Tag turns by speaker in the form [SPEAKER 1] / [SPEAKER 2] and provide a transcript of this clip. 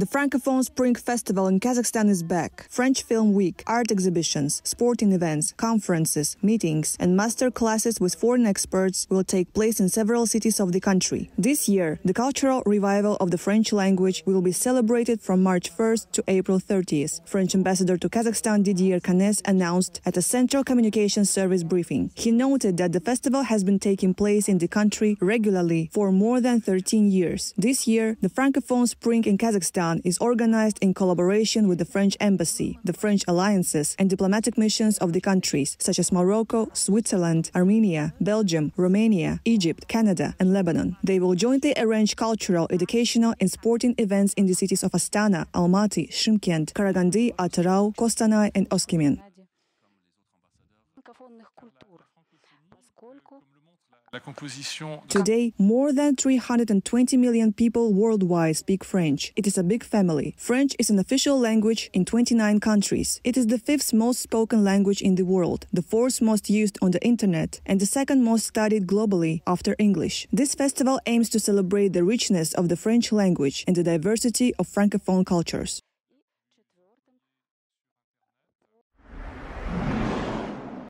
[SPEAKER 1] The Francophone Spring Festival in Kazakhstan is back. French Film Week, art exhibitions, sporting events, conferences, meetings, and master classes with foreign experts will take place in several cities of the country. This year, the cultural revival of the French language will be celebrated from March 1st to April 30th. French ambassador to Kazakhstan Didier Canesse announced at a Central Communication Service briefing. He noted that the festival has been taking place in the country regularly for more than 13 years. This year, the Francophone Spring in Kazakhstan is organized in collaboration with the French Embassy, the French alliances, and diplomatic missions of the countries such as Morocco, Switzerland, Armenia, Belgium, Romania, Egypt, Canada, and Lebanon. They will jointly arrange cultural, educational, and sporting events in the cities of Astana, Almaty, Shymkent, Karaganda, Atyrau, Kostanay, and Oskemen. Today, more than 320 million people worldwide speak French. It is a big family. French is an official language in 29 countries. It is the fifth most spoken language in the world, the fourth most used on the internet, and the second most studied globally after English. This festival aims to celebrate the richness of the French language and the diversity of Francophone cultures.